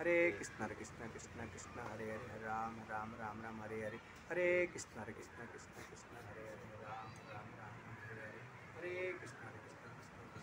हरे Krishna Hare Krishna Krishna Krishna Hare Hare Hare Ram Ram Ram Ram Hare Hare Hare Krishna Hare Krishna Krishna Krishna Hare Hare Ram Ram Ram Hare Hare Hare Krishna Hare Krishna Krishna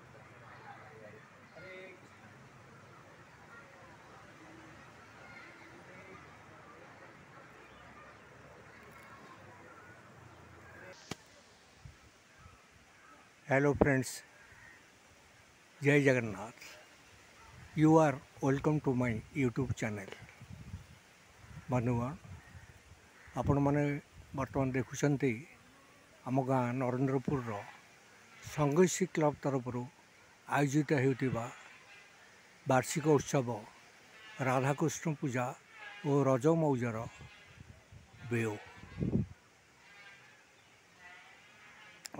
Krishna Hare Hare Ram Ram Ram Hare Hare Hare Krishna hello friends जय Jagannath you are welcome to my youtube channel ବନ୍ଧୁଗଣ ଆପଣମାନେ ବର୍ତ୍ତମାନ ଦେଖୁଛନ୍ତି ଆମ ଗାଁ ନରେନ୍ଦ୍ରପୁରର ସଙ୍ଗୀଶ୍ରୀ କ୍ଲବ୍ ତରଫରୁ ଆୟୋଜିତ ହେଉଥିବା ବାର୍ଷିକ ଉତ୍ସବ ରାଧାକୃଷ୍ଣ ପୂଜା ଓ ରଜ ମୌଜର ବେଓ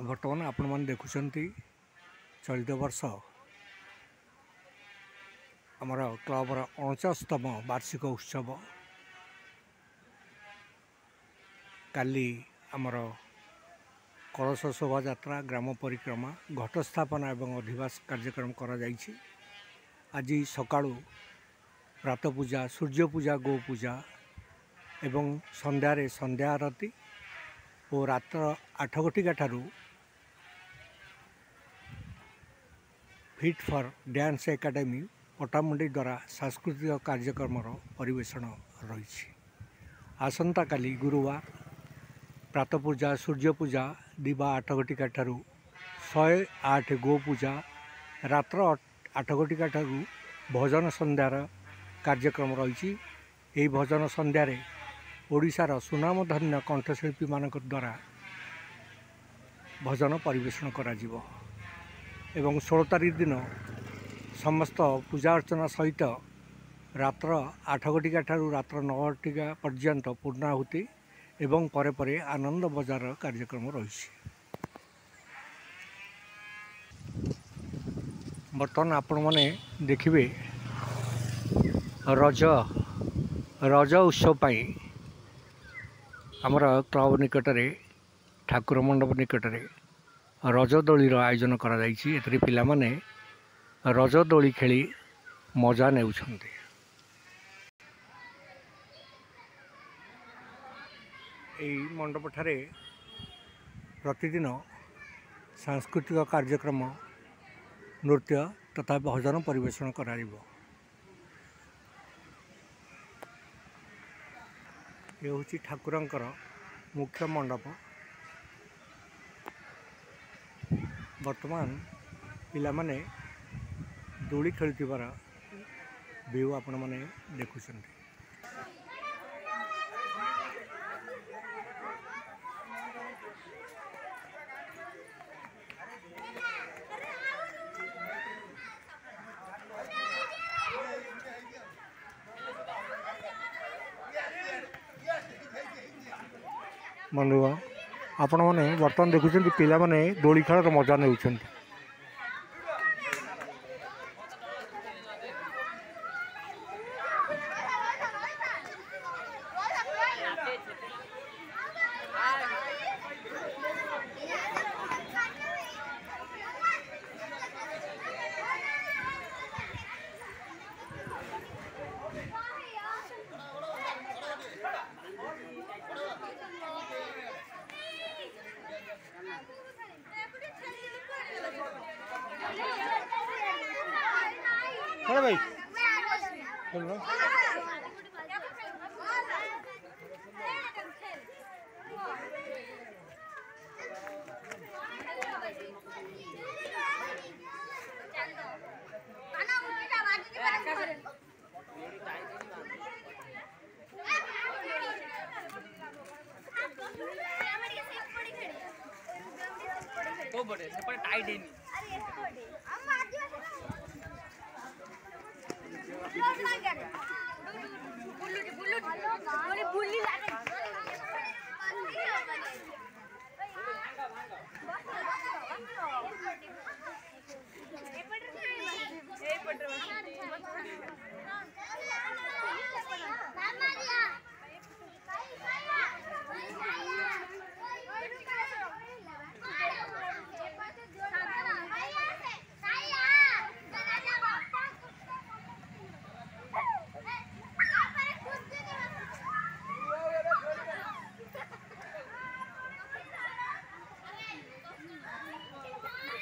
ବର୍ତ୍ତମାନ ଆପଣମାନେ ଦେଖୁଛନ୍ତି ଚଳିତ ବର୍ଷ ଆମର କ୍ଲବର ଅଣଚାଶତମ ବାର୍ଷିକ ଉତ୍ସବ କାଲି ଆମର କଳସ ଶୋଭାଯାତ୍ରା ଗ୍ରାମ ପରିକ୍ରମା ଘଟ ସ୍ଥାପନା ଏବଂ ଅଧିବାସ କାର୍ଯ୍ୟକ୍ରମ କରାଯାଇଛି ଆଜି ସକାଳୁ ପ୍ରାତ ପୂଜା ସୂର୍ଯ୍ୟ ପୂଜା ଗୋ ପୂଜା ଏବଂ ସନ୍ଧ୍ୟାରେ ସନ୍ଧ୍ୟା ଆରତି ଓ ରାତ୍ର ଆଠ ଘଟିକା ଠାରୁ fit for dance academy Pattamundai ଦ୍ୱାରା ସାଂସ୍କୃତିକ କାର୍ଯ୍ୟକ୍ରମର ପରିବେଷଣ ରହିଛି ଆସନ୍ତାକାଲି ଗୁରୁବାର ପ୍ରାତଃ ପୂଜା ସୂର୍ଯ୍ୟ ପୂଜା ଦିବା ଆଠ ଘଟିକା ଠାରୁ ଶହେ ଆଠ ଗୋପୂଜା ରାତ୍ର ଆଠ ଘଟିକା ଠାରୁ ଭଜନ ସନ୍ଧ୍ୟାର କାର୍ଯ୍ୟକ୍ରମ ରହିଛି ଏହି ଭଜନ ସନ୍ଧ୍ୟାରେ ଓଡ଼ିଶାର ସୁନାମଧନ୍ୟ କଣ୍ଠଶିଳ୍ପୀମାନଙ୍କ ଦ୍ୱାରା ଭଜନ ପରିବେଷଣ କରାଯିବ ଏବଂ ଷୋହଳ ତାରିଖ ଦିନ ସମସ୍ତ ପୂଜା ଅର୍ଚ୍ଚନା ସହିତ ରାତ୍ର ଆଠ ଘଟିକା ଠାରୁ ରାତ୍ର ନଅ ଘଟିକା ପର୍ଯ୍ୟନ୍ତ ପୂର୍ଣ୍ଣାହୁତି ଏବଂ ପରେ ପରେ ଆନନ୍ଦ ବଜାର କାର୍ଯ୍ୟକ୍ରମ ରହିଛି ବର୍ତ୍ତମାନ ଆପଣମାନେ ଦେଖିବେ ରଜ ରଜ ଉତ୍ସବ ପାଇଁ ଆମର କ୍ଲବ ନିକଟରେ ଠାକୁର ମଣ୍ଡପ ନିକଟରେ ରଜଦୋଳିର ଆୟୋଜନ କରାଯାଇଛି ଏଥିରେ ପିଲାମାନେ ରଜ ଦୋଳି ଖେଳି ମଜା ନେଉଛନ୍ତି ଏଇ ମଣ୍ଡପଠାରେ ପ୍ରତିଦିନ ସାଂସ୍କୃତିକ କାର୍ଯ୍ୟକ୍ରମ ନୃତ୍ୟ ତଥା ଭଜନ ପରିବେଷଣ କରାଯିବ ଏ ହେଉଛି ଠାକୁରଙ୍କର ମୁଖ୍ୟ ମଣ୍ଡପ ବର୍ତ୍ତମାନ ପିଲାମାନେ दोली खेल भ्यू आपण मैंने देखुं बंधुआ आपण मैंने बर्तमान देखुं पाने दोली खेल मजा ने चलो भाई चलो हाँ, हाँ। तो बड़े से पर टाइट है नहीं अरे ये तो बड़े हम आज বুল্লুটি বুল্লুটি বুল্লি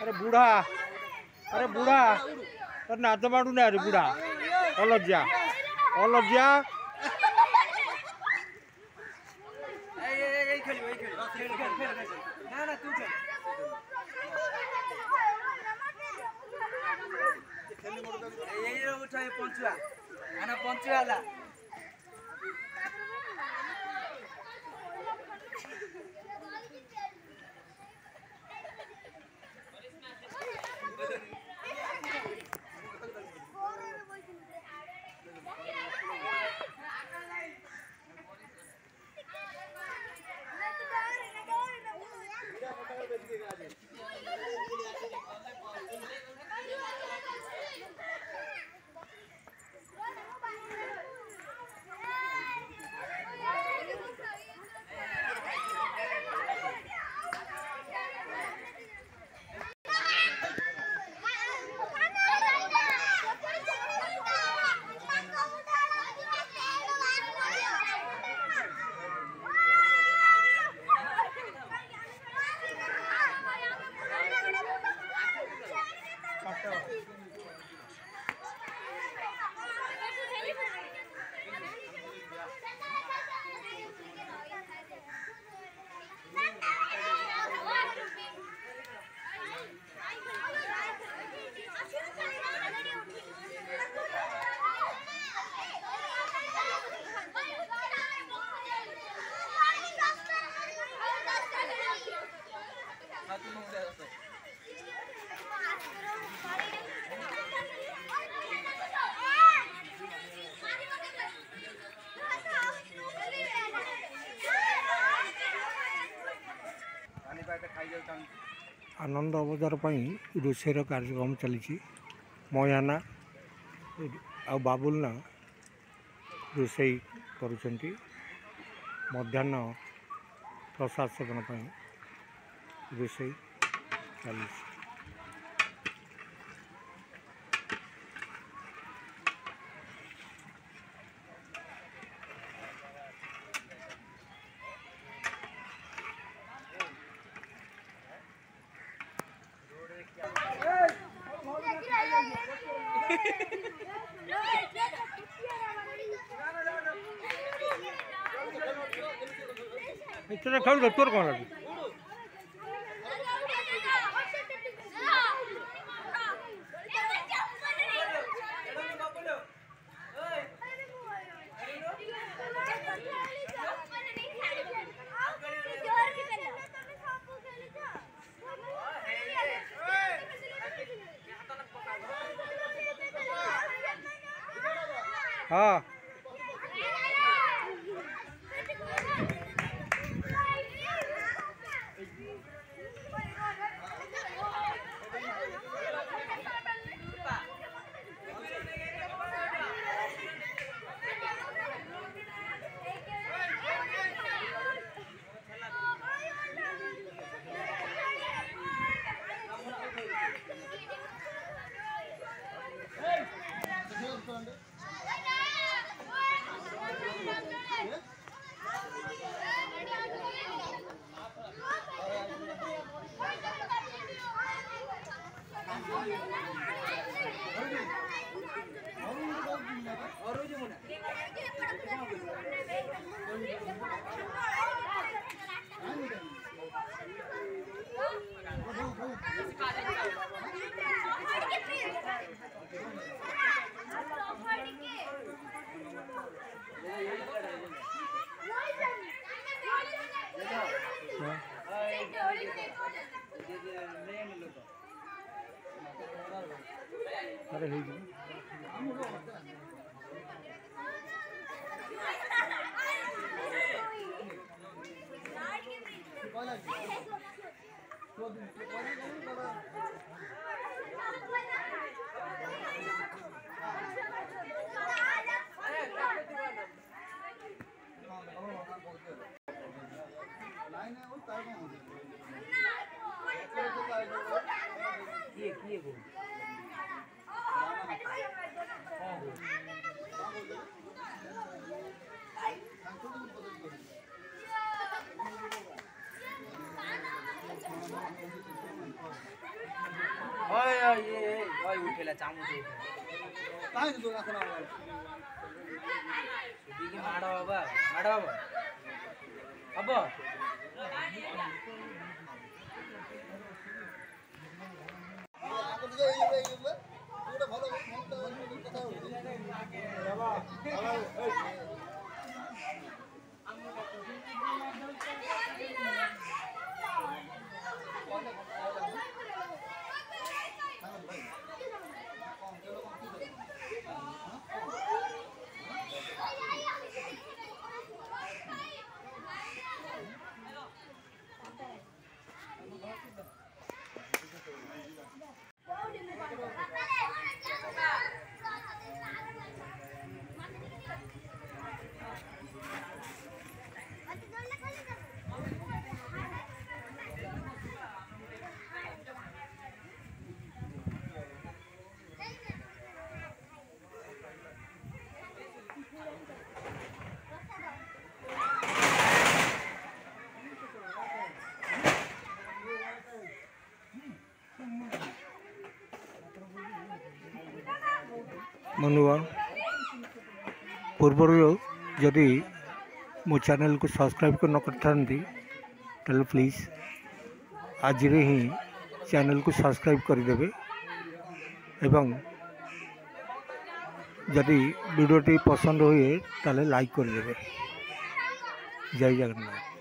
અરે બુઢા અરે બુઢા તને હાથે માડું ને અરે બુઢા ઓલજ્યા ઓલજ્યા પંચવા અને પંચવા ଆନନ୍ଦ ଅବଜାର ପାଇଁ ରୋଷେଇର କାର୍ଯ୍ୟକ୍ରମ ଚାଲିଛି ମୟାନା ଆଉ ବାବୁଲନା ରୋଷେଇ କରୁଛନ୍ତି ମଧ୍ୟାହ୍ନ ପ୍ରସାଦ ସେବନ ପାଇଁ ରୋଷେଇ ଚାଲିଛି তোরা খাওয়া দাও তোর কোন হ্যাঁ, হ্যাঁ। ପରେ ହେଇଯିବ किए किए ఇలా చాము దిగి మాడబాబా మాడబాబా అబ్బో కూడా মনুয়া পূর্বরও যদি মো চ্যানেল কো সাবস্ক্রাইব কো নক করছান্তি তাহলে প্লিজ আজই রেহি চ্যানেল কো সাবস্ক্রাইব କରିদেবে এবং যদি ভিডিওটি পছন্দ হয় তাহলে লাইক করে দেবে জয় জয়